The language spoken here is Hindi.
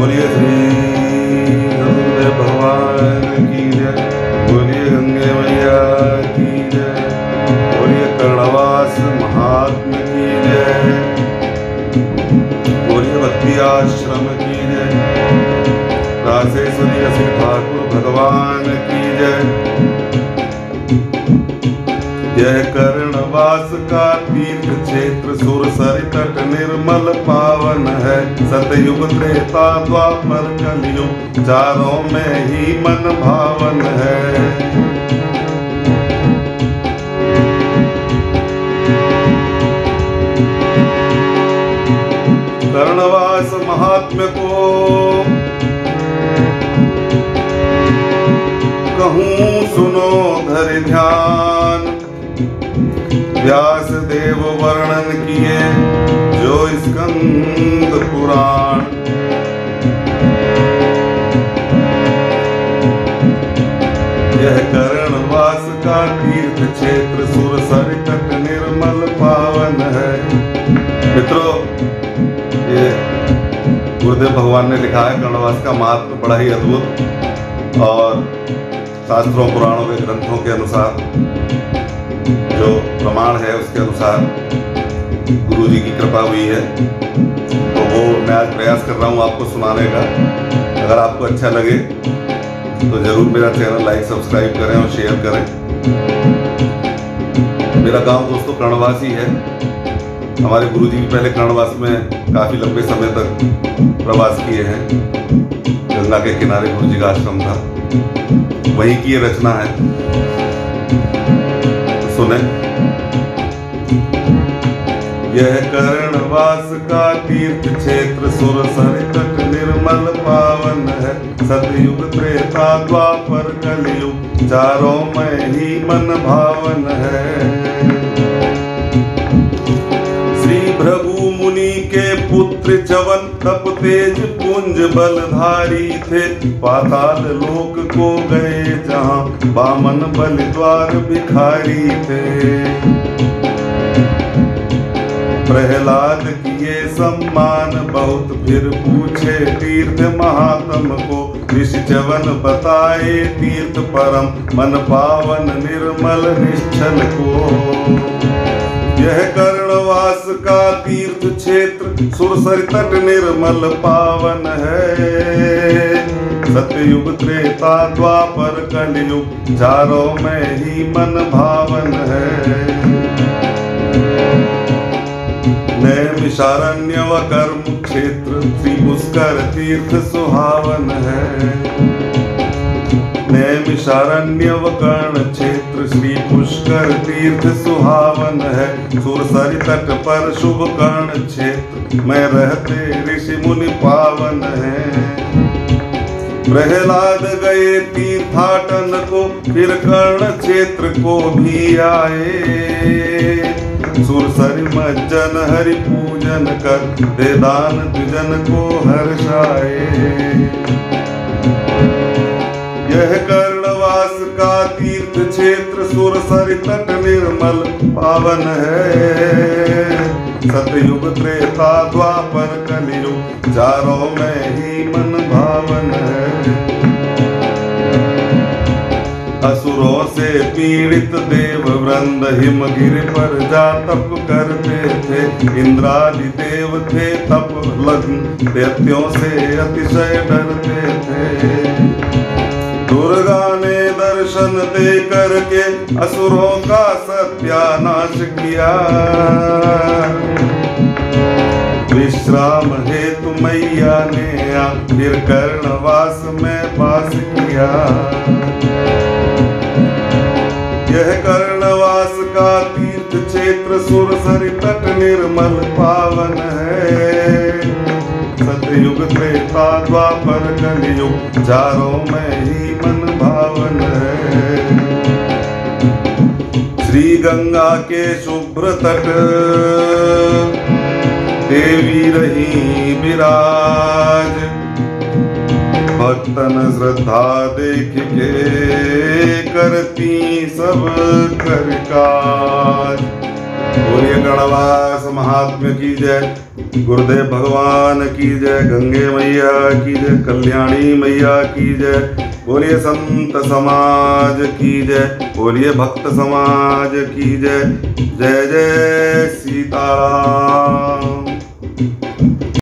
बोलिए श्री गुरुदेव भगवान की जय। बोलिए गंगे मैया की जय। बोलिए कर्णवास महात्मा की जय। बोलिए भक्ति आश्रम की जय। राजेश्वरी रसिक ठाकुर भगवान की जय। यह कर्णवास का तीर्थ क्षेत्र सुरसर तट निर्मल पावन है। सतयुग त्रेता द्वापर कलयुग, चारों में ही मन भावन है। कर्णवास महात्म्य को कहूँ, सुनो धर ध्यान। व्यास देव वर्णन किए जो स्कंद पुराण। यह कर्णवास का तीर्थ क्षेत्र सुरसर तट निर्मल पावन है। मित्रों, ये गुरुदेव भगवान ने लिखा है कर्णवास का महात्म बड़ा ही अद्भुत और शास्त्रों, पुराणों के ग्रंथों के अनुसार। जो प्रमाण है उसके अनुसार गुरु जी की कृपा हुई है। तो वो मैं आज प्रयास कर रहा हूँ आपको सुनाने का। अगर आपको अच्छा लगे तो ज़रूर मेरा चैनल लाइक, सब्सक्राइब करें और शेयर करें। मेरा गाँव दोस्तों कर्णवासी है। हमारे गुरु जी भी पहले कर्णवास में काफ़ी लंबे समय तक प्रवास किए हैं। गंगा के किनारे गुरु जी का आश्रम था। वहीं की ये रचना है। सुने। यह कर्णवास का तीर्थ क्षेत्र सुर तट निर्मल पावन है। सतयुग त्रेता द्वापर कलयुग, चारों में ही मन भावन है। चवन तप तेज पुंज बलधारी थे, पाताल लोक को गए जहाँ बामन बल द्वार भिखारी थे। प्रहलाद किए सम्मान, बहुत फिर पूछे तीर्थ महात्म को ऋषि चवन बताए तीर्थ परम, मन पावन निर्मल निश्चल को। यह कर्णवास का तीर्थ क्षेत्र सुरसर तट निर्मल पावन है। सतयुग त्रेता द्वापर कलयुग चारों में ही मन भावन है। नैमिषारण्य व कर्म क्षेत्र, श्री पुष्कर तीर्थ सुहावन है। नैमिषारण्य व कर्ण क्षेत्र श्री पुष्कर तीर्थ सुहावन है। सुरसरी तट पर शुभ कर्ण क्षेत्र। में रहते ऋषि मुनि पावन है। प्रहलाद गए तीर्थाटन को, फिर कर्ण क्षेत्र को भी आए। सुरसरी मज्जन हरि पूजन कर वेदान द्विजन को हर्षाए। यह कर्णवास का तीर्थ क्षेत्र सुरसरी तट निर्मल पावन है। सतयुग त्रेता द्वापर कलयुग चारों में ही मन भावन है। असुरों से पीड़ित देव वृंद हिमगिर पर जा तप करते थे। इंद्रादि देव थे तप लग्न दैत्यों से अतिशय डरते थे। दुर्गा ने दर्शन दे करके असुरों का सत्यानाश किया। विश्राम हेतु मैया ने आखिर कर्णवास में वास किया। यह कर्णवास का तीर्थ क्षेत्र सुरसरी तट निर्मल पावन है। सतयुग त्रेता द्वापर कलयुग चारों में ही मन भावन है। श्री गंगा के शुभ्र तट देवी रही विराज। भक्तन श्रद्धा देख के करती सब कर काज। गणवास महात्म्य की जय। गुरुदेव भगवान की जय। गंगे मैया की जय। कल्याणी मैया की जय। बोलिए संत समाज की जय। बोलिए भक्त समाज की जय। जय जय सीताराम।